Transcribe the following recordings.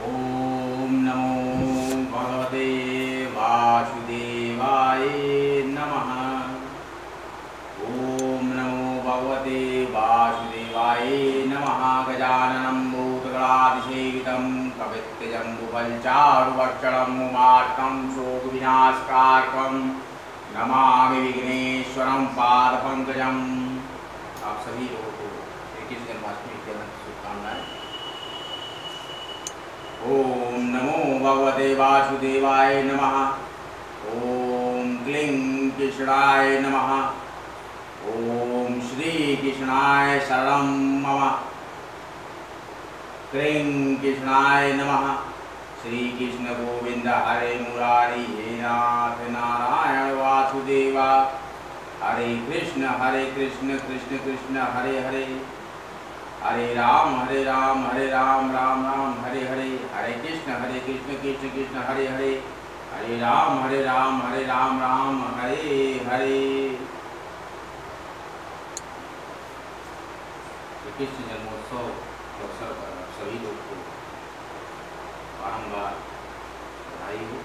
ॐ भगवते वासुदेवाय नमः। ॐ नमो भगवते वासुदेवाय नमः। गजाननं भूतगणादिसेवितं कवित्यजम्बुबलचारुभक्षणं मुमार्कं शोकविनाशकारकं नमामि विघ्नेश्वरं पादपङ्कजम्। आप सभी लोगों को श्री कृष्ण जन्माष्टमी की अनंत शुभकामनाएँ। ओम नमो भगवते वासुदेवाय नमः। ओम क्लीं कृष्णाय नमः। श्री कृष्णाय शरणं मम। क्लीं कृष्णाय नमः। श्री कृष्ण गोविंद हरे मुरारी, हे नाथ नारायण वासुदेवा। हरे कृष्ण हरे कृष्ण कृष्ण कृष्ण, हरे हरे। हरे राम हरे राम हरे राम राम राम, हरे हरे। हरे कृष्ण हरे कृष्ण कृष्ण कृष्ण, हरे हरे। हरे राम हरे राम हरे राम राम, हरे हरे। कृष्ण जन्मोत्सव के अवसर पर आप सभी लोग को बारम्बार बधाई हो।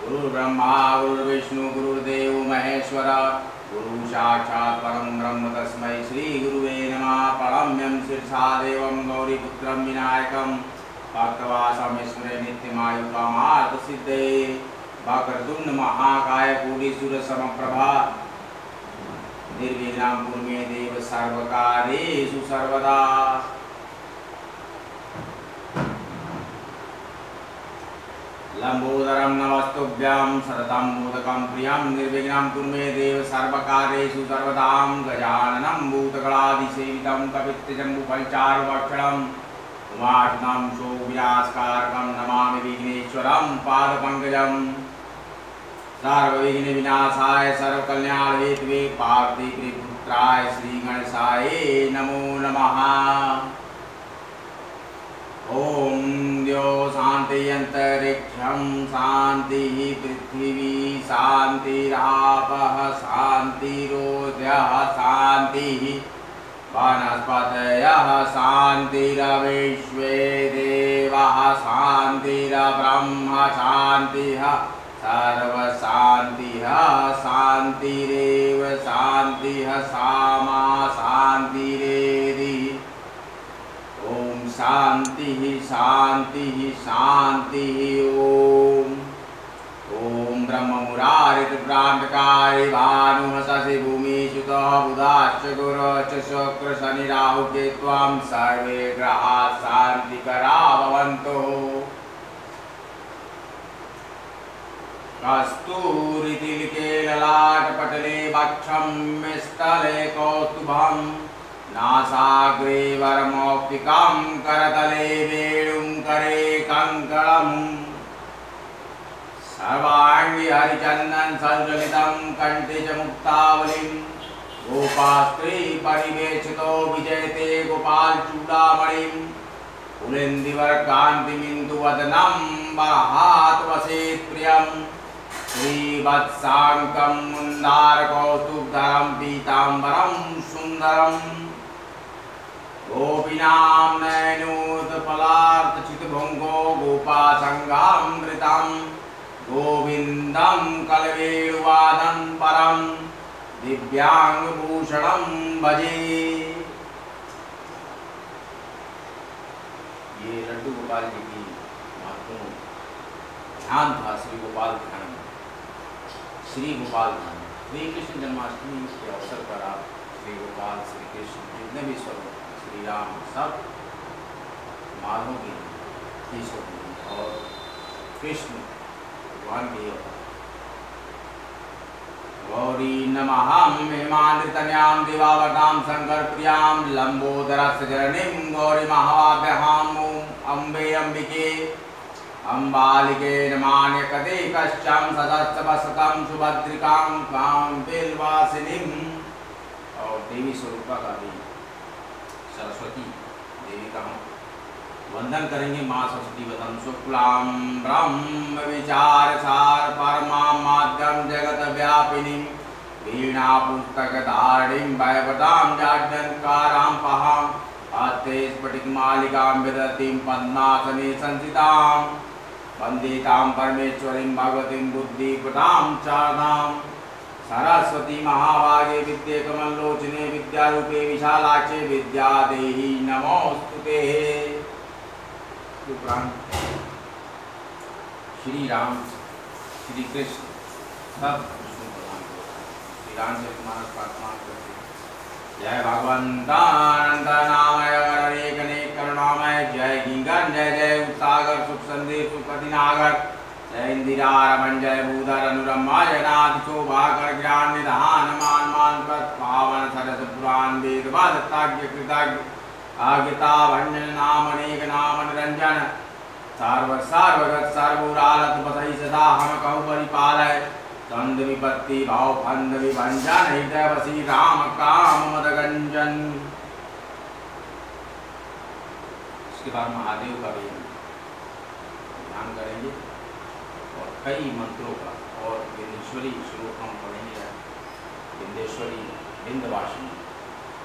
गुरु ब्रह्मा गुरुर्विष्णु, गुरुर्देव, महेश्वर गुरु साक्षात् परम ब्रह्म तस्मै श्री गुरुवे नमः। प्रणम्यं शिरसा देवं गौरीपुत्रं विनायकं। वक्रतुण्ड महाकाय देव सर्वकारेषु सर्वदा। लम्बोदरं नमस्तुभ्यां सततं मोदकं प्रियं निर्विघ्नं कुर्मे देव सर्वकार्येषु सर्वदां गजाननं भूतगणादिसेवितं कपित्यजम्बुफलचारुभक्षणं उमाटनं शोभिलास्कारकं नमामि विघ्नेश्वरं पादपङ्कजं सर्वविघ्नविनाशाय सर्वकल्याणहेतवे पार्थिवपुत्राय श्रीगणेशाय नमो नमः। ॐ द्यो शान्ति अन्तरिक्षं शान्तिः पृथिवी शान्तिरापः शान्तिरोद्यः शान्तिः वनस्पतयः शान्तिरविश्वे देवः शान्तिरब्रह्म शान्तिः सर्वशान्तिः शान्तिरेव शान्तिः सामा शान्तिरेधि ॐ शान्तिः शान्तिः शान्तिः ॐ ॐ ब्रह्ममुरारितप्रान्तकारि भानुः शशिभूमिसुतः बुधाश्च गुरश्च शुक्रशनिराहुके त्वां सर्वे ग्रहाः शान्तिकरा भवन्तु कस्तूरितिलिके ललाटपटले वक्षं स्थले कौस्तुभम्। नासाग्रे वरमौक्तिकां करतले वेणुं करे कङ्कणम्। सर्वाङ्गि हरिचन्दन सज्जलितं कण्ठे च विजयते गोपालचूडामणिं पुलिन्दिवरकान्तिमिन्दुवदनं बहात् वसेत् प्रियम् श्रीवत्साङ्कं मुन्दारकौस्तुभधरं पीताम्बरं सुन्दरम्। भजे। ये लड्डू गोपाल जी की महत्वपूर्ण ध्यान था श्री गोपाल ध्यान श्री गोपाल ध्यान श्री कृष्ण जन्माष्टमी के अवसर पर आप श्री गोपाल, श्री कृष्ण, जितने भी स्वरूप राम सब मानव के ईश्वर हैं और कृष्ण भगवान के अवतार गौरी नमः हेमानृतन्यां दिवावतां शङ्करप्रियाँ लम्बोदरस्य जननीं गौरी महाभ्यहाम् अम्बे अम्बिके अम्बालिके नमान्यकते कश्चं सदस्तवसतं सुभद्रिकां त्वां बिल्वासिनीम् और देवी स्वरूपा का भी सरस्वती देवी का हम वंदन करेंगे माँ सरस्वती वदन शुक्लां ब्रह्म विचार सार परमा माध्यम जगत व्यापिनी वीणा पुस्तक धारिणीं भयवतां जाड्यंकारां पहां हस्ते स्फटिकमालिकां विदतीं पद्मासने संसितां वंदे तां परमेश्वरीं भगवतीं बुद्धिपटां चारणां सरस्वती महाभागे विद्ये कमलोचने विद्यारूपे विशालाक्षे विद्यादेहि नमोऽस्तु ते। उपरांत श्री राम श्री कृष्ण सब विष्णु को श्री रामचरित मानस पाठमान जय भगवंतानंद अनेक करुणामय। जय गिंगन जय जय सागर सुख संदेश सुपति नागर। जय इंदिरा रमन जय भूधर अनुरमा जय शोभाकर ज्ञान निधान मान मान पद पावन सरस पुराण वेद वादत्ताज्ञ कृतज्ञ आज्ञता भंजन नाम अनेक नाम निरंजन सार्व सार्वगत सर्वुरालत बसई सदा हम कहु परिपालय द्वंद विपत्ति भाव फंद विभंजन हृदय वसी राम काम मद गंजन इसके बाद महादेव का भी ध्यान करेंगे। कई मंत्रों का और विंदेश्वरी श्लोक हम पढ़ेंगे विंदेश्वरी विंदवासिनी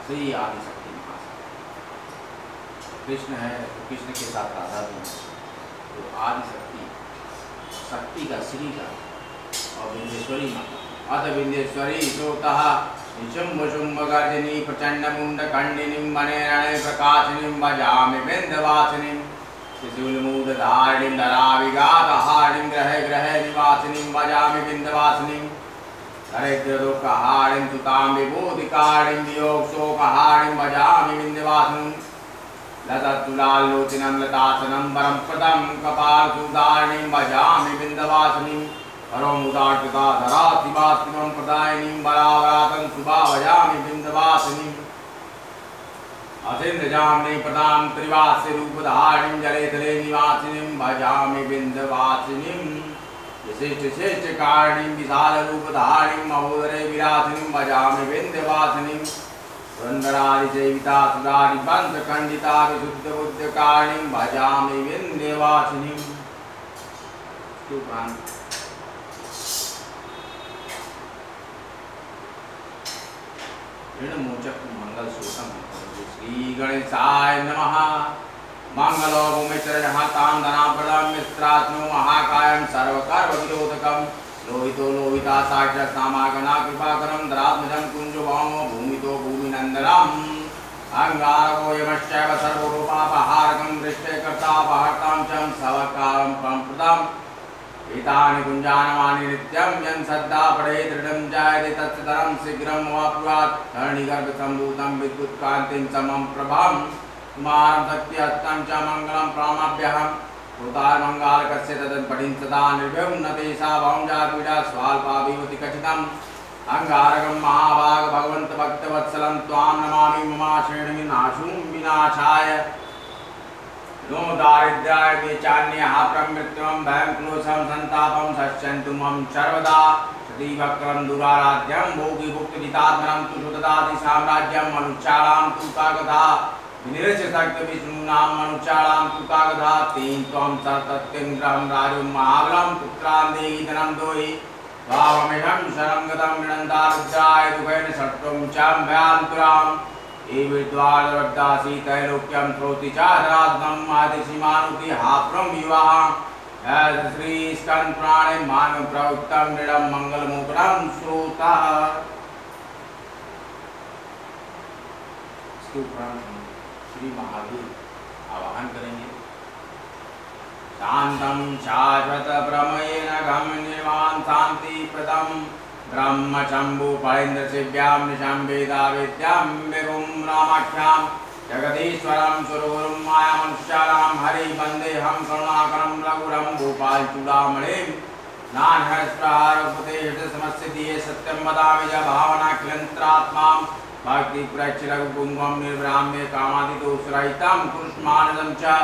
श्री आदिशक्ति महाशक्ति। कृष्ण है तो कृष्ण के साथ राधा भी है। तो आदि शक्ति शक्ति का श्री का और विंदेश्वरी माता अथ विंदेश्वरी श्रोतः निशुम्भ शुम्भ गर्जनी प्रचंड मुंड खंडिनी मने रणे प्रकाशिनी, भजामि बिंदवासिनी। त्रिशूलमूद धारिणीं धराविगात हारिणीं ग्रहे ग्रहे निवासिनीं भजामि बिंदवासिनीं दरिद्रदुःखहारिणीं सुतां विभूतिकारिणीं वियोगशोकहारिणीं भजामि बिन्दवासिनीं। लतत्तुलाल्लोचनं लतासनं परं पदं कपालसुधारिणीं भजामि बिन्दवासिनीं। हरोमुदाकृता धरातिवास्तिमं प्रदायिनीं बरावरातं शुभा भजामि बिन्दवासिनीम् असिन्द्रजाम्नि प्रदां त्रिवास्यरूपधारिणीं जले तले निवासिनीं भजामि बिन्दवासिनीं। विशिष्टशिष्टकारिणीं विशालरूपधारिणीं महोदरे विरासिनीं भजामि बिन्दवासिनीं। सुन्दरादिसेविता ऋणमोचक मंगल सूतम श्री गणेशाय नमः। मंगलो भूमिचरणहतां धनाप्रदं मित्रात्मो महाकायं सर्वकर्मविरोधकम् लोहितो लोहिता साक्षात् सामागना कृपाकरं धरात्मजं कुञ्जो वामो भूमितो भूमिनन्दनम्। अङ्गारको यमश्चैव सर्वरूपापहारकं दृष्टे कर्तापहर्तां च सवकारं प्रम्प्रदम् एतानि कुञ्जानमानि नित्यं यन् सद्दा पठे दृढं जायते तत्सदरं शीघ्रं वाप्नुयात्। धरणिगर्भसम्भूतं विद्युत्कान्तिं समं प्रभां। कुमारं सत्यहस्तं च मङ्गलं प्रामाभ्यहम् कृतार्मङ्गालकस्य तदन् पठिन् सदा निर्व्यौन्नते सा भौञ्जापीडा स्वाल्पाभिवति कथितम्। अङ्गारकं महाभाग भगवन्तभक्तवत्सलं त्वां नमामि ममाश्रेणिनाशुं विनाशाय। नो वेचान्यः प्रमृत्युं भयं क्लोशं सन्तापं शस्यन्तु मम सर्वदा। सतीवक्रं दुराराध्यं भोगिभुक्तजितात्मनं तु सुतदाति साम्राज्यं मनुष्याणां तु विष्णूनां मनुष्याणां तु तेन त्वं सतत्यं ग्रहं राजुं महाबलं पुत्रान् देहि। धनं दोहि गतं चाम्भ्यान्तुराम्। एविद्वारवड्डासी त्रैलोक्यं श्रोति च धराधनं आदिशिमानुति विवाह। श्रीस्कन् प्राणे मानव प्रवृत्तं दृढं मङ्गलमुकुरं श्रोता। श्री महावीर आवाहन करेंगे। शान्तं शाश्वत प्रमयेन गम निर्वाण शांति प्रदम। ब्रह्म शंभु परेन्द्र शिव्यां निशं वेदावेद्यां विभुं रामाख्यां जगदीश्वरं सुरगुरुं मायामनुष्याणां हरि वन्देऽहं करुणाकरं रघुरं गोपालचूडामणिं नान्यस्प्रहारपते समस्यति सत्यं वदामि च भावनाखिलन्त्रात्मां भक्तिप्रचिरघुपुङ्गं निर्भ्राम्य कामादिदोषरहितं कृष्मानदं च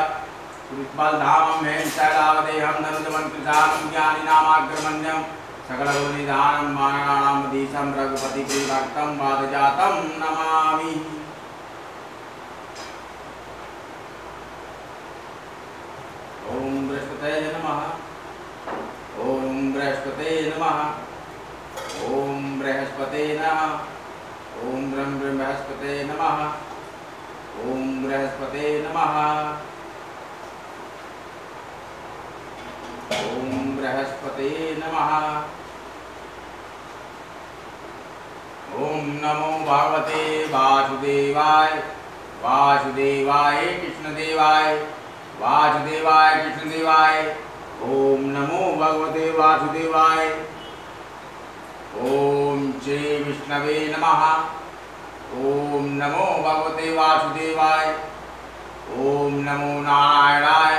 बलधामं हें शैलावदेहं नरुदमन्कृशानं ज्ञानिनामाग्रमण्यं सकलगुणनिधानं माननानामधीशं रघुपतिप्रिभक्तं वादजातं नमामि। ॐ बृहस्पते नमः। ॐ बृहस्पते नमः। ॐ बृहस्पते नमः। ॐ ब्रह्म बृहस्पते नमः। ॐ बृहस्पते नमः। ॐ बृहस्पते नमः। ॐ नमो भगवते वासुदेवाय वासुदेवाय कृष्णदेवाय वासुदेवाय कृष्णदेवाय। ॐ नमो भगवते वासुदेवाय। ॐ श्री विष्णवे नमः। ॐ नमो भगवते वासुदेवाय। ॐ नमो नारायणाय।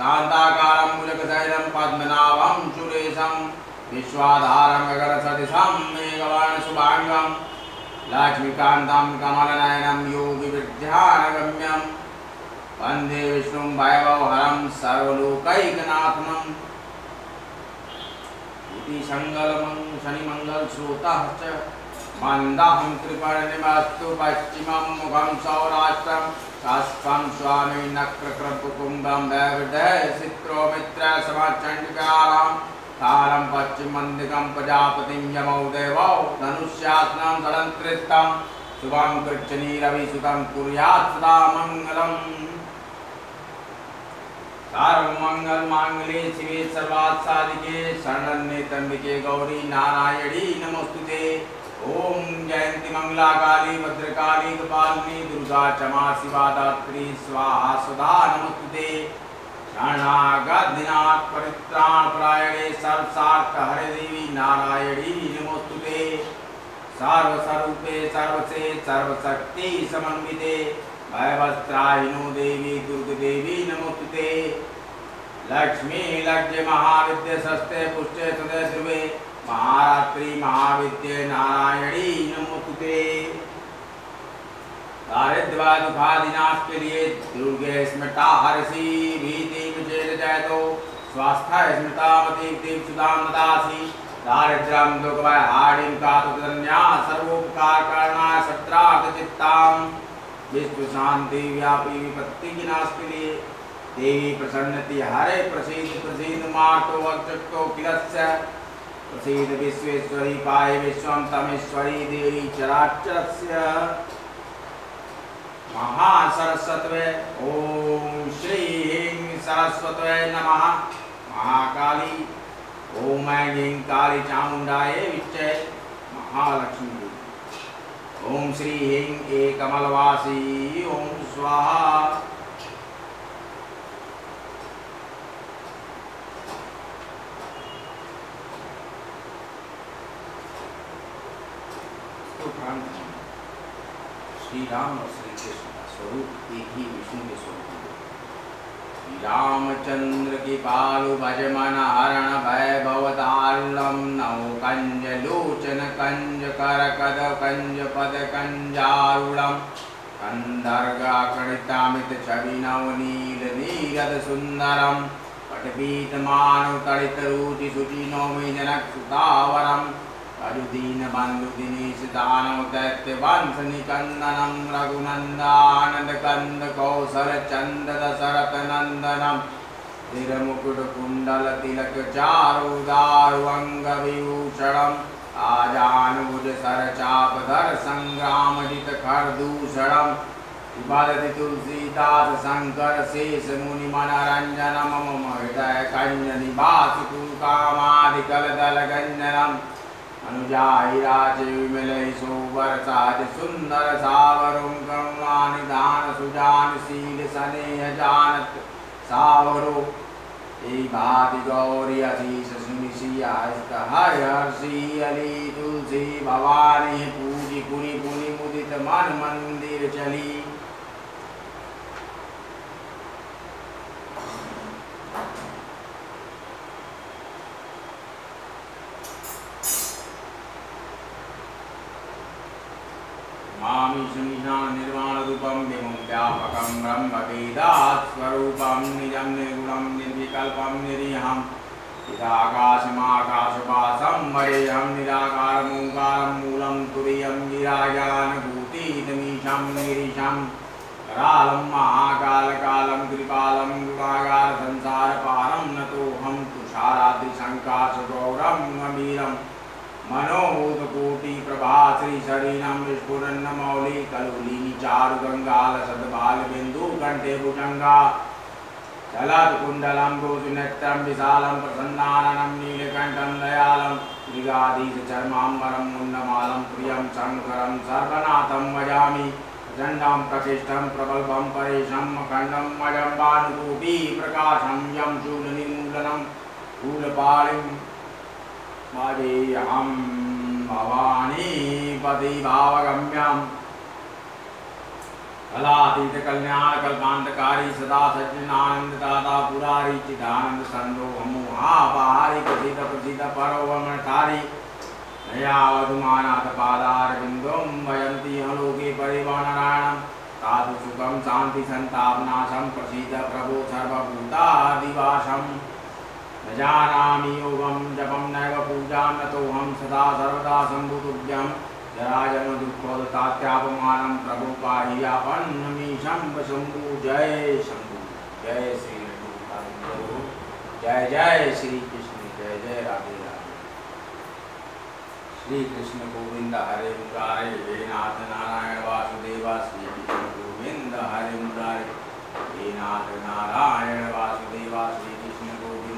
मुलकशैलं पद्मनाभं सुरेशं विश्वाधारं गगनसदृशं मेघवर्णशुभाङ्गं लक्ष्मीकान्तं कमलनयनं योगिविद्यानगम्यं वंदे विष्णुं वैभवहरं सर्वलोकैकनाथनम् इति शनिमङ्गलश्रोतः च मन्दहं कृपणनिमस्तु पश्चिमं मुखं सौराष्ट्रं काष्ठं स्वामी नक्रकृपुकुम्भं वैवृद्धसित्रोमित्रसमचण्डिकालां कालं पश्चिमन्दिकं प्रजापतिं यमौ देवौ धनुष्यासनं सलङ्कृतं, शुभं कृच्छनीरविसुतं कुर्यात् सदा मङ्गलम्। सर्वमंगल मांगले शिवे सर्वात् साधिके शरण्ये त्र्यंबके गौरी नारायणी नमोस्तुते ओम जयंती मंगला काली भद्रकाली कपालिनी दुर्गा क्षमा, शिवा दात्री, स्वाहा, सुधा नमस्ते शरणागत दिनाथ परित्राण परायणे, सर्वसार्थ हरे देवी नारायणी, नमोस्तुते। सर्वस्वरूपे, सर्वसे, सर्वशक्ति समन्विते। भयवस्त्राहिनो देवी, दुर्गदेवी, नमोस्तुते। लक्ष्मी लज्ज महाविद्य सस्ते पुष्टे, सदय ध्रुवे महारात्रि महाविद्य नारायणी नमोस्तुते। दारिद्र्यादुखादिनाश के लिए दुर्गे स्मृता हर्षि भीति विचेत जयतो स्वास्थ्य स्मृता मति देव सुदाम दासी दारिद्र्यम दुर्गवय हाड़िम का तुदन्या सर्वोपकार करना सत्रार्थ चित्ताम विश्व शांति व्यापी विपत्ति विनाश के लिए देवी प्रसन्नति हरे प्रसिद्ध प्रसिद्ध मार्तो वक्तो किलस्य। प्रसिद्ध विश्वेश्वरी पाए विश्वम तमेश्वरी देवी चराचरस्य। महासरस्वतवे, ओम श्री ह्रीं सरस्वतवे नमः। महाकाली, ओम ऐं काली चामुंडाय विच्चे महालक्ष्मी ओम श्री ह्रीं ए कमलवासी ओम स्वाहा। श्री राम और श्री कृष्ण का स्वरूप एक ही विष्णु के स्वरूप है। रामचंद्र की पालु भज मन हरण भय भवतालम नौ कंज लोचन कंज कर कद कंज पद कंजारुणम कंदर्गाकणितामित छवि नव नील नीरद सुंदरम। पटपीत मानव अरुदीनबन्धुदिनेशानैत्यवंशनिकन्दनं रघुनन्दानन्दकन्द कौशलचन्दन शरथनन्दनं तिरमुकुटकुण्डलतिलकचारु दारु अङ्गविभूषणम् आजानुभुजर चापदर सङ्ग्रामजितखर्दूषणं भरति तुलसीतासङ्करशेषु कंज निवास कामादिकल अनुजाहिराज विमलय सोवर। ए भाति गौरी अशीष सुनिशी आस्त हर हर्षि अली तुलसी भवानी पूजी पुनि पुनि मुदित मन मंदिर चली निर्वाण रूपम विमुं व्यापकं ब्रह्म वेदात् स्वरूपं निजं निर्गुणं निर्विकल्पं निरीहं चिदाकाशमाकाशवासं वरेहं निराकारमोङ्कारं मूलं तुरीयं गिरायानुभूतितमीशं गिरीशं करालं महाकालकालं कृपालं गुणागार संसारपारं नतोऽहं तुषाराद्रिशङ्काशगौरं गम्भीरम् मनोहूतकोटि प्रभाश्री शरीरम विस्फुरन्नमौली कलुली चारु गंगाल सदबाल बिंदु कंठे भुजंगा। चलत कुंडलम रोजुनेत्रम विशालम प्रसन्नाननम नीलकंठम दयालम मृगाधीश चर्मांबरम मुन्नमालम प्रियम शंकरम सर्वनाथम भजामि दण्डं प्रतिष्ठं प्रबल्भं परेशम् अखण्डं मजं भानुकोटिप्रकाशं यं शूलनिर्मूलनं शूलपाणिं मदीयमं भवानीपतिभावगम्यम् कलातीतकल्याणकल्पान्तकारी सदा सज्जनानन्ददाता पुरारीचिदानन्दसन्दोहमुहापाहारिकसितप्रसितपरोमठारि नयावधुमानाथपादारविन्दों वयन्ति हलोके परिवाणारायणं तातु सुखं शान्तिसन्तापनाशं प्रसीद प्रभो सर्वभूतादिवासम्। न जानामि जपं नैव पूजां न हम सदा सर्वदा शम्भुतुभ्यं जराजनदुःखोदतात्यापमानं प्रभु पाहीपन्नमी शंभ शंभु जय शंभु जय श्री जय जय श्री कृष्ण जय जय राधे राधे। श्री कृष्ण गोविंद हरे मुरारे। हे नाथ नारायण वासुदेवा। श्री कृष्ण गोविंद हरे मुरारे। हे नाथ नारायण वासुदेवा। श्री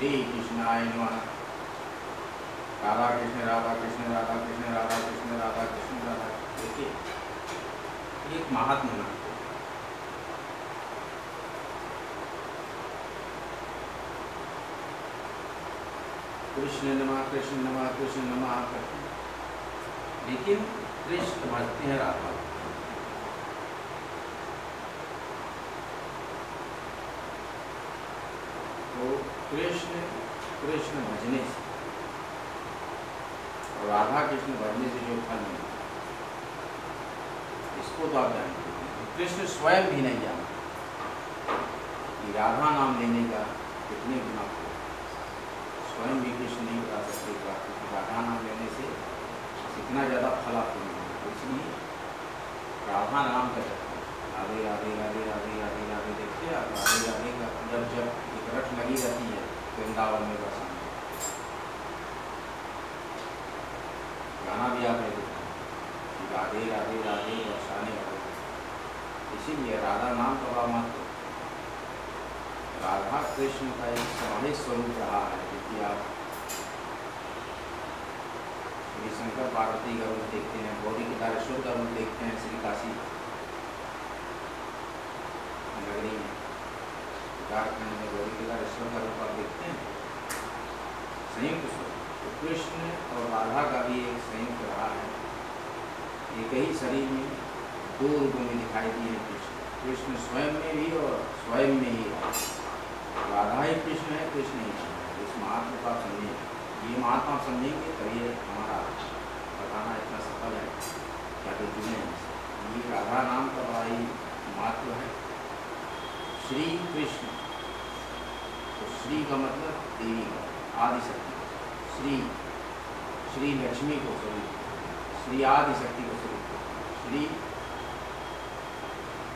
श्री कृष्णाय नमः। राधा कृष्ण राधा कृष्ण राधा कृष्ण राधा कृष्ण राधा कृष्ण राधा देखिए एक महात्मा कृष्ण नमा कृष्ण नमा कृष्ण नमा। लेकिन कृष्ण भक्ति है राधा तो कृष्ण कृष्ण भजने से। राधा कृष्ण भजने से जो फल मिलता इसको तो आप जानते हैं कृष्ण स्वयं भी नहीं जानते। कि राधा नाम लेने का कितने गुना स्वयं भी कृष्ण नहीं बता सकते क्योंकि राधा नाम लेने से इतना ज़्यादा फल आपको मिलेगा। इसलिए राधा नाम का राधे राधे राधे राधे राधे राधे देखते आप राधे का जब जब एक रट लगी रहती है वृंदावन में बस। गाना भी आपने देखा कि राधे राधे राधे बरसाने वाले इसीलिए राधा नाम का महत्व राधा कृष्ण का एक समाहित स्वरूप रहा है, क्योंकि आप श्री शंकर पार्वती का रूप देखते हैं गौरी केदारेश्वर का रूप देखते हैं, श्री काशी नगरी में झारखंड में गौरी का रूप आप देखते हैं। संयुक्त स्वरूप। तो कृष्ण और राधा का भी एक संयुक्त रहा है। एक ही शरीर में दो रूपों में दिखाई दिए कृष्ण। कृष्ण स्वयं में भी और स्वयं में ही राधा ही कृष्ण है, कृष्ण ही इस महात्मा को आप ये महात्मा समझेंगे, तभी हमारा बताना इतना सफल है। क्या तो जुड़े हैं ये राधा नाम का बड़ा ही महत्व है। श्री कृष्ण। तो श्री का मतलब देवी का आदि शक्ति श्री श्री लक्ष्मी को स्वरूप श्री आदि शक्ति को स्वरूप श्री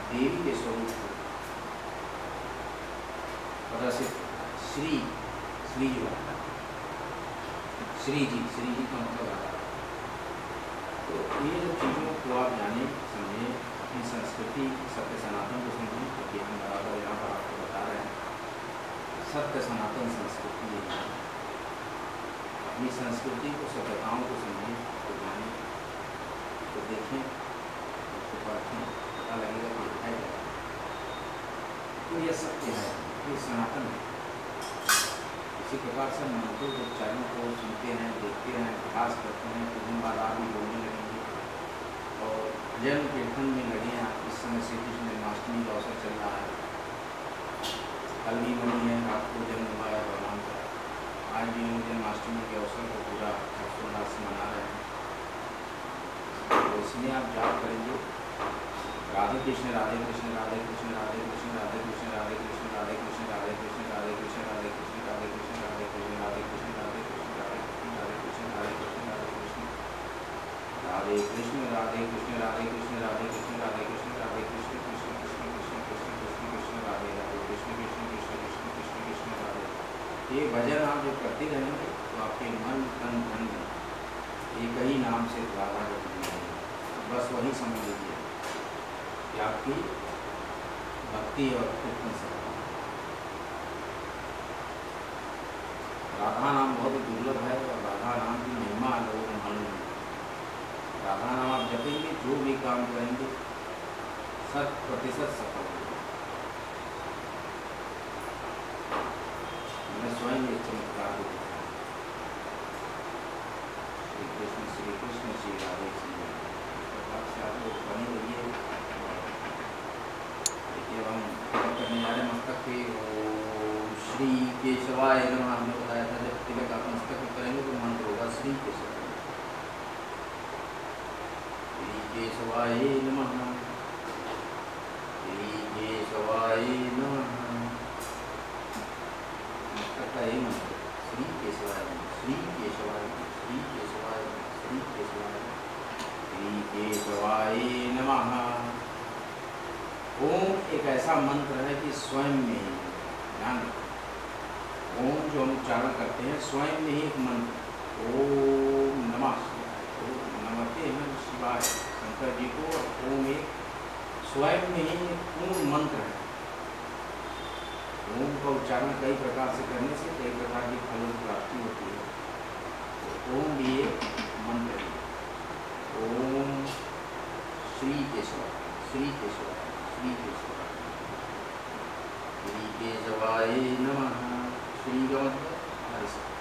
देवी के स्वरूप को। प्रदर्शित श्री श्री जो श्री जी श्री जी का मतलब आता तो ये जो चीज़ों को आप जाने, समझें। अपनी संस्कृति, सत्य सनातन को समझें क्योंकि हम बराबर यहाँ पर आपको बता रहे हैं। सत्य सनातन संस्कृति अपनी संस्कृति को सभ्यताओं को समझें तो जानें तो देखें, उसको पढ़ें, पता लगेगा कि है क्या। तो यह सत्य है ये सनातन है। इसी प्रकार से मंत्रों के उच्चारणों को सुनते हैं, देखते हैं, अभ्यास करते हैं तो दिन बाद आप भी बोलने और जन्म कीर्तन में लगे हैं, इस समय श्री कृष्ण जन्माष्टमी का अवसर चल रहा है। कल भी बनी है आपको जन्म हुआ भगवान का। आज भी हम जन्माष्टमी के अवसर को पूरा हर्षोल्लास से मना रहे हैं। तो इसलिए आप याद करेंगे, राधे कृष्ण राधे कृष्ण राधे कृष्ण राधे कृष्ण राधे कृष्ण राधे कृष्ण। राधे कृष्ण राधे कृष्ण राधे कृष्ण राधे कृष्ण राधे कृष्ण राधे कृष्ण कृष्ण कृष्ण कृष्ण कृष्ण कृष्ण कृष्ण राधे राधे कृष्ण कृष्ण कृष्ण कृष्ण कृष्ण कृष्ण राधे ये भजन आप जब करते रहेंगे तो आपके मन तन धन में एक ही नाम से राधा जब बस वही समझ लीजिए कि आपकी भक्ति और कीर्तन से राधा नाम बहुत दुर्लभ है और राधा नाम की महिमा लोगों को मालूम है राधा नाम आप जपेंगे जो भी काम करेंगे शत प्रतिशत सफल होगा। मैं स्वयं ये चमत्कार को श्री कृष्ण श्री कृष्ण, श्री राधे श्री प्रकार से आप लोग बने रहिए। देखिए हम करने जा रहे मस्तक पे। श्री केशवाय नमः। हमने बताया था, जब तिलक आप मस्तक करेंगे तो मंत्र होगा श्री केशव श्री केशवाय श्री केशवाय मंत्र श्री केशवाय श्री केशवाय श्री केशवाय श्री केशवाय श्री केशवाय ओम एक ऐसा मंत्र है कि स्वयं में ही ध्यान ओम जो हम उच्चारण करते हैं स्वयं में ही एक मंत्र ओम नमः ओम नमते हैं शिवाय शंकर जी को और ओम एक स्वयं में ही पूर्ण मंत्र है। ओम का उच्चारण कई प्रकार से करने से कई प्रकार की फलों की प्राप्ति होती है। तो ओम भी एक मंत्र है। ओम श्री केशव श्री केशव श्री केशव। श्री केशवाय नमः। श्री का मतलब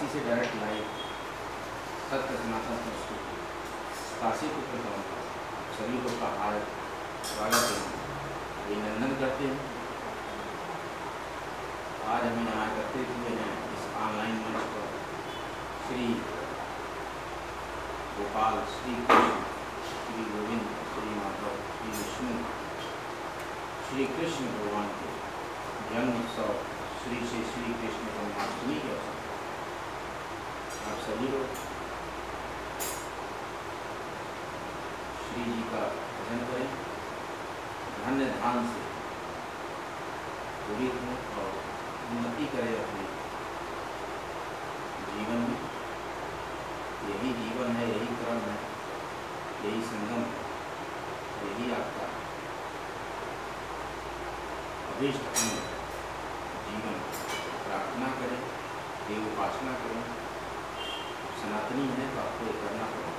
काशी से डायरेक्ट लाइव सत्य सनातन संस्कृति काशी को प्रथम सभी लोग का स्वागत है। अभिनंदन करते हैं। आज हम यहाँ एकत्रित हुए हैं इस ऑनलाइन मंच पर। श्री गोपाल, श्री कृष्ण, श्री गोविंद, श्री माधव, श्री विष्णु, श्री कृष्ण भगवान के जन्म उत्सव श्री श्री श्री कृष्ण जन्माष्टमी के अवसर आप सभी लोग श्री जी का भजन करें धन्य ध्यान से पूरी हों और उन्नति करें अपने जीवन में यही जीवन है यही क्रम है यही संगम है यही आपका अभिष्ट जीवन प्रार्थना करें देव उपासना करें सनातनी है तो आपको ये करना पड़ेगा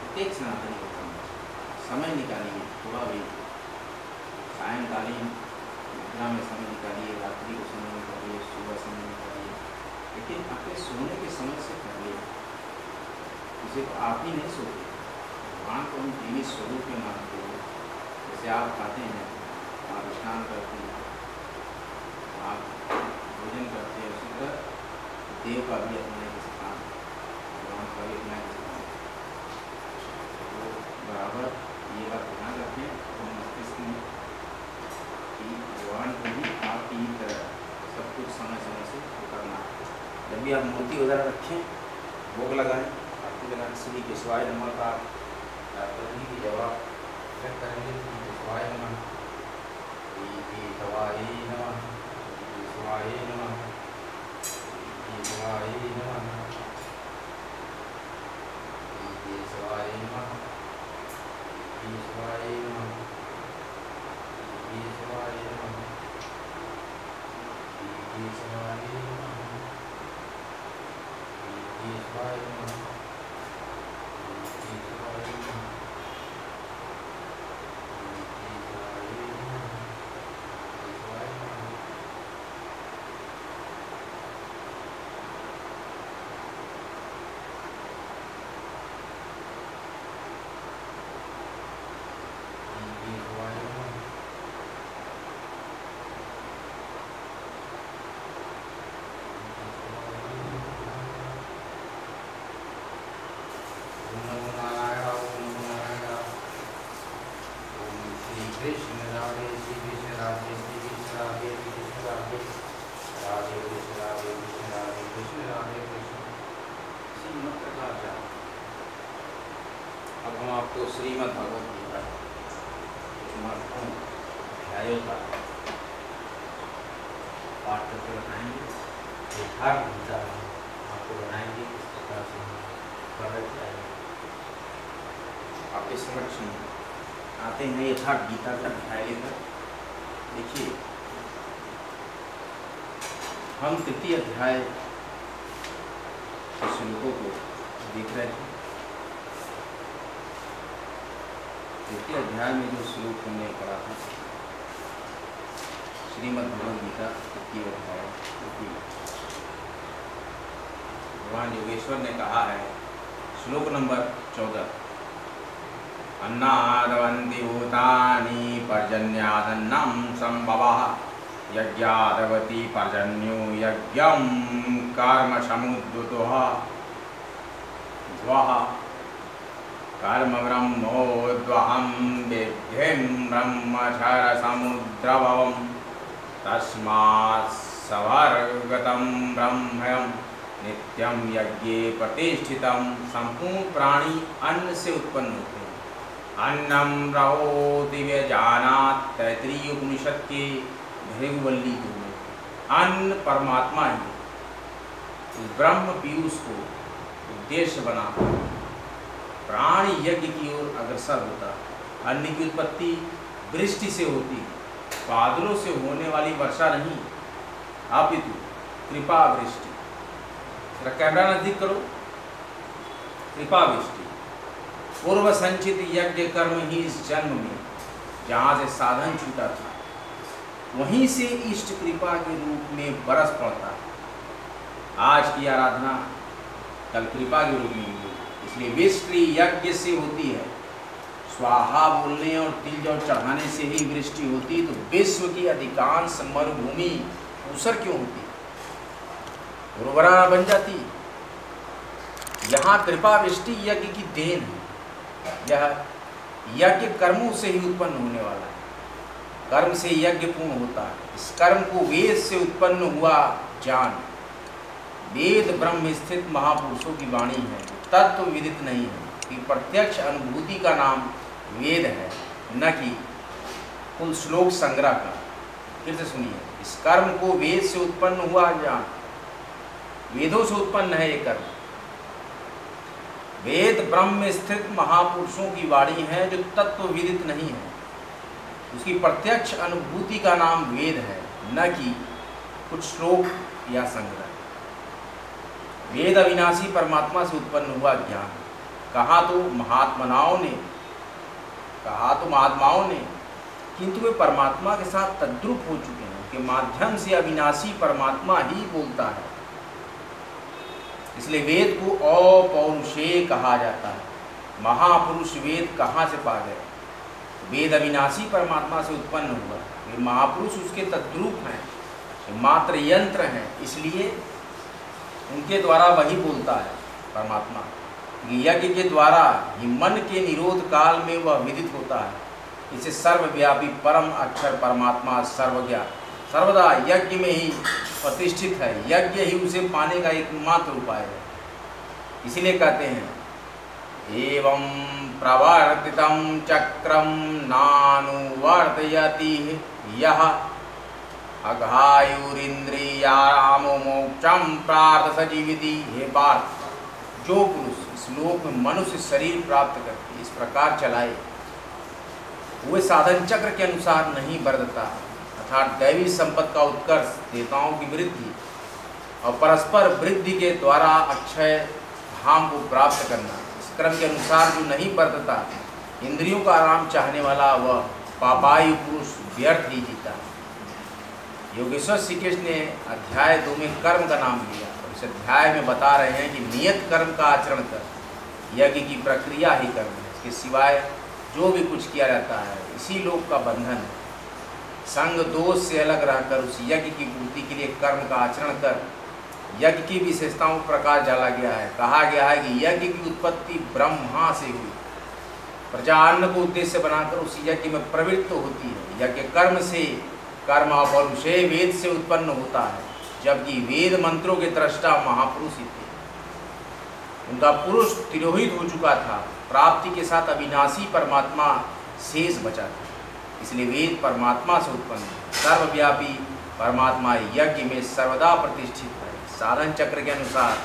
प्रत्येक सनातनी को करना समय निकालिए, थोड़ा भी सायंकालीन मुद्रा में समय निकालिए रात्रि को समय निकालिए सुबह समय निकालिए लेकिन आपके सोने के समय से पहले इसे आप ही नहीं सोते भगवान को हम जीवित स्वरूप में मानते हैं जैसे आप खाते हैं, आप स्नान करते हैं आप भोजन करते हैं, उसी तरह देव का भी अपना कभी इतना तो बराबर ये बात ध्यान रखें अपने मस्तिष्क में कि भगवान को भी आपकी तरह सब कुछ समय समय से वो करना। जब भी आप मूर्ति वगैरह रखें, भोग लगाएँ आरती लगाएँ श्री केशवाय नमः का प्रति की जवाब करेंगे श्री श्री केशवाय नमः। श्री केशवाय नमः केशवाय नमः केशवाय नमः केशवाय नमः ओम नमो नारायण ओम नमो नारायण ओम श्री कृष्ण राधे श्री कृष्ण राधे श्री कृष्ण राधे श्री कृष्ण राधे राधे कृष्ण राधे कृष्ण राधे कृष्ण राधे कृष्ण श्रीमद प्रकाश अब हम आपको श्रीमद भगवत गीता महत्वपूर्ण अध्यायों का पाठ करके बताएँगे हर गीता आपको बनाएँगे इस प्रकार से पढ़ जाएँगे आपके समक्ष में आते हैं, यथार्थ गीता का अध्याय लेकर। देखिए, हम तृतीय अध्याय के श्लोकों को देख रहे थे तृतीय अध्याय में जो श्लोक हमने पढ़ा था, श्रीमद् भगवद गीता तृतीय अध्याय भगवान योगेश्वर ने कहा है, श्लोक नंबर चौदह अन्नादवन्ति भूतानि पर्जन्यादन्नं सम्भवः। यज्ञादवति पर्जन्यो यज्ञं कर्मसमुद्युतः। ध्वः कर्म ब्रह्मोद्वहं विद्धिं ब्रह्मक्षरसमुद्रभवं तस्मात् सवर्गतं ब्रह्मयं नित्यं यज्ञे प्राणी अन्न से उत्पन्न होते अन्नम रहो दिव्य जानात तैतरीय उपनिषद के भृगवल्ली को अन्न परमात्मा ही ब्रह्म पीयूष को उद्देश्य बना प्राण यज्ञ की ओर अग्रसर होता। अन्न की उत्पत्ति वृष्टि से होती बादलों से होने वाली वर्षा नहीं। अपितु कृपा वृष्टि कैमरा नज़दीक करो। कृपा वृष्टि पूर्व संचित यज्ञ कर्म ही इस जन्म में, जहाँ से साधन छूटा था, वहीं से इष्ट कृपा के रूप में बरस पड़ता है। आज की आराधना कल कृपा के रूप में हुई इसलिए वृष्टि यज्ञ से होती है। स्वाहा बोलने और तिल जौ चढ़ाने से ही वृष्टि होती तो विश्व की अधिकांश मरुभूमि ऊसर क्यों होती? उर्वरा बन जाती। यहाँ कृपा वृष्टि यज्ञ की देन है। यह यज्ञ कर्मों से ही उत्पन्न होने वाला है। कर्म से यज्ञ पूर्ण होता है। इस कर्म को वेद से उत्पन्न हुआ ज्ञान। वेद ब्रह्म स्थित महापुरुषों की वाणी है। तत्व तो विदित नहीं है कि प्रत्यक्ष अनुभूति का नाम वेद है, न कि कुल श्लोक संग्रह का। फिर से सुनिए। इस कर्म को वेद से उत्पन्न हुआ ज्ञान। वेदों से उत्पन्न है ये कर्म। वेद ब्रह्म में स्थित महापुरुषों की वाणी है जो तत्व विदित नहीं है। उसकी प्रत्यक्ष अनुभूति का नाम वेद है, न कि कुछ श्लोक या संग्रह। वेद अविनाशी परमात्मा से उत्पन्न हुआ ज्ञान। कहा तो महात्मनाओं ने, कहा तो महात्माओं ने, किंतु वे परमात्मा के साथ तद्रुप हो चुके हैं के माध्यम से अविनाशी परमात्मा ही बोलता है। इसलिए वेद को अपौरुषेय कहा जाता है। महापुरुष वेद कहाँ से पा गए? वेद अविनाशी परमात्मा से उत्पन्न हुआ। ये महापुरुष उसके तद्रूप हैं मात्र यंत्र हैं, इसलिए उनके द्वारा वही बोलता है परमात्मा। यज्ञ के द्वारा ही मन के निरोध काल में वह विदित होता है। इसे सर्वव्यापी परम अक्षर परमात्मा सर्वज्ञ सर्वदा यज्ञ में ही प्रतिष्ठित है। यज्ञ ही उसे पाने का एकमात्र उपाय है। इसीलिए कहते हैं, एवं प्रवर्तित चक्रम नानुवर्तयति यह अघायुरिंद्रियाराम मोक्षम प्रार्थ सजीविति हे पार्थ, जो पुरुष इस लोक में मनुष्य शरीर प्राप्त करके इस प्रकार चलाए वे साधन चक्र के अनुसार नहीं बरतता। अर्थात दैवी संपत्ति का उत्कर्ष देवताओं की वृद्धि और परस्पर वृद्धि के द्वारा अक्षय धाम को प्राप्त करना। इस क्रम के अनुसार जो नहीं बरतता इंद्रियों का आराम चाहने वाला वह पापायु पुरुष व्यर्थ ही जीता। योगेश्वर श्री कृष्ण ने अध्याय दो में कर्म का नाम लिया और इस अध्याय में बता रहे हैं कि नियत कर्म का आचरण कर, यज्ञ की प्रक्रिया ही कर्म है। इसके सिवाय जो भी कुछ किया जाता है, इसी लोक का बंधन है संग दोष से अलग रहकर उस यज्ञ की पूर्ति के लिए कर्म का आचरण कर, यज्ञ की विशेषताओं पर प्रकाश डाला गया है। कहा गया है कि यज्ञ की उत्पत्ति ब्रह्मा से हुई। प्रजा अन्न को उद्देश्य बनाकर उस यज्ञ में प्रवृत्त होती है। यज्ञ कर्म से, कर्म अपरुषे वेद से उत्पन्न होता है, जबकि वेद मंत्रों के दृष्टा महापुरुष ही थे। उनका पुरुष तिरोहित हो चुका था। प्राप्ति के साथ अविनाशी परमात्मा शेष बचा था। इसलिए वेद परमात्मा से उत्पन्न सर्वव्यापी परमात्मा यज्ञ में सर्वदा प्रतिष्ठित है। साधन चक्र के अनुसार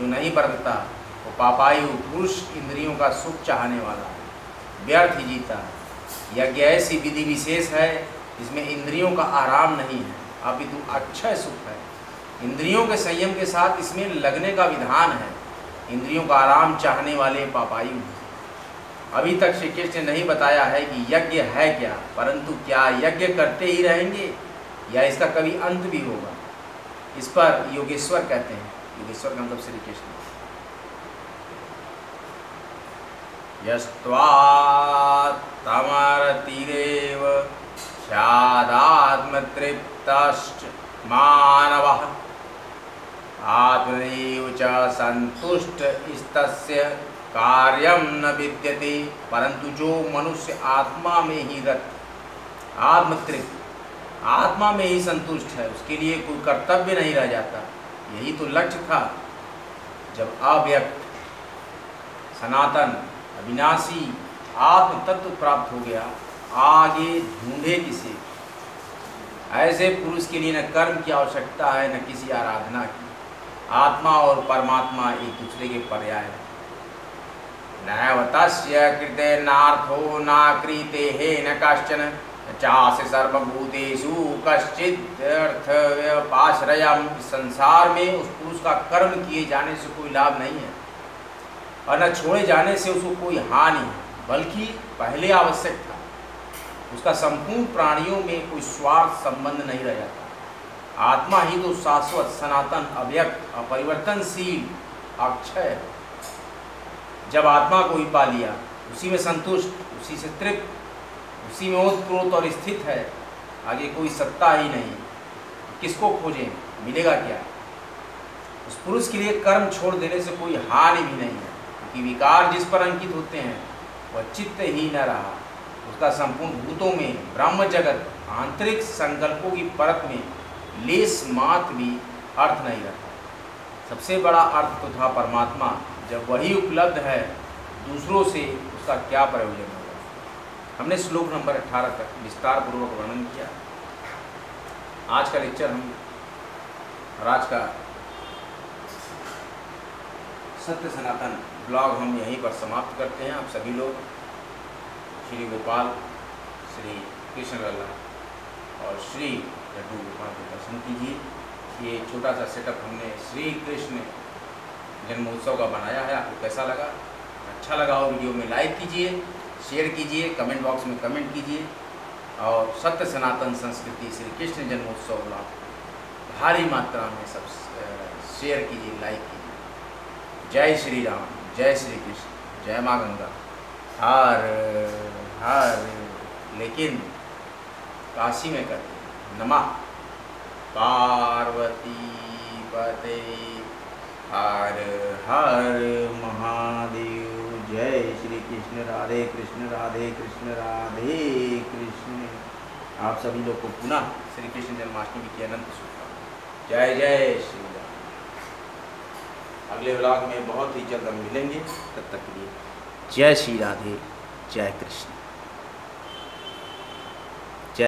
जो नहीं बरतता, वो पापायु पुरुष इंद्रियों का सुख चाहने वाला है। व्यर्थ ही जीता है। यज्ञ ऐसी विधि विशेष है, जिसमें इंद्रियों का आराम नहीं है, अपितु अक्षय सुख है। इंद्रियों के संयम के साथ इसमें लगने का विधान है। इंद्रियों का आराम चाहने वाले पापायु हैं। अभी तक श्री कृष्ण ने नहीं बताया है कि यज्ञ है क्या, परंतु क्या यज्ञ करते ही रहेंगे, या इसका कभी अंत भी होगा? इस पर योगेश्वर कहते हैं। योगेश्वर का मतलब श्री कृष्ण यस्त्वात्तमरतिरेव स्यादात्मतृप्तश्च मानवः। आत्मैव च इस्तस्य कार्यम न विद्यते परंतु जो मनुष्य आत्मा में ही रत, आत्मतृप्त, आत्मा में ही संतुष्ट है, उसके लिए कोई कर्तव्य नहीं रह जाता। यही तो लक्ष्य था। जब अव्यक्त, सनातन, अविनाशी आत्म तत्व प्राप्त हो गया, आगे ढूंढे किसे? ऐसे पुरुष के लिए न कर्म की आवश्यकता है, न किसी आराधना की। आत्मा और परमात्मा एक दूसरे के पर्याय है। नैवतस्य कृते नार्थो हे न कश्चन। चास सर्वभूतेषु कश्चिदर्थव्यपाश्रयम। संसार में उस पुरुष का कर्म किए जाने से कोई लाभ नहीं है और न छोड़े जाने से उसको कोई हानि बल्कि पहले आवश्यक था। उसका संपूर्ण प्राणियों में कोई स्वार्थ संबंध नहीं रह जाता आत्मा ही तो शाश्वत, सनातन, अव्यक्त, अपरिवर्तनशील, अक्षय है जब आत्मा को ही पा लिया, उसी में संतुष्ट, उसी से तृप्त, उसी में ओतप्रोत और स्थित है। आगे कोई सत्ता ही नहीं। किसको खोजें? मिलेगा क्या? उस पुरुष के लिए कर्म छोड़ देने से कोई हानि भी नहीं है, क्योंकि विकार जिस पर अंकित होते हैं, वह चित्त ही न रहा। उसका संपूर्ण भूतों में, ब्रह्म जगत, आंतरिक संकल्पों की परत में लेस मात भी अर्थ नहीं रखा सबसे बड़ा अर्थ तो था परमात्मा। जब वही उपलब्ध है, दूसरों से उसका क्या प्रयोजन होगा? हमने श्लोक नंबर 18 तक विस्तार पूर्वक वर्णन किया। आज का लेक्चर हम और आज का सत्य सनातन ब्लॉग हम यहीं पर समाप्त करते हैं। आप सभी लोग, श्री गोपाल, श्री कृष्ण लल्ला और श्री लड्डू गोपाल के दर्शन कीजिए। ये छोटा सा सेटअप हमने श्री कृष्ण जन्मोत्सव का बनाया है, आपको कैसा लगा? अच्छा लगा हो वीडियो में लाइक कीजिए शेयर कीजिए कमेंट बॉक्स में कमेंट कीजिए। और सत्य सनातन संस्कृति श्री कृष्ण जन्मोत्सव लाभ भारी मात्रा में सब शेयर कीजिए लाइक कीजिए। जय श्री राम, जय श्री कृष्ण, जय माँ गंगा। हर हर, लेकिन काशी में करते नमः। पार्वती पते। हर हर महादेव। जय श्री कृष्ण राधे कृष्ण राधे कृष्ण राधे कृष्ण। आप सभी लोग को पुनः श्री कृष्ण जन्माष्टमी की अनंत शुभकामनाएँ। जय जय श्री राम। अगले ब्लॉग में बहुत ही जल्द हम मिलेंगे। तब तक के लिए जय श्री राधे, जय कृष्ण।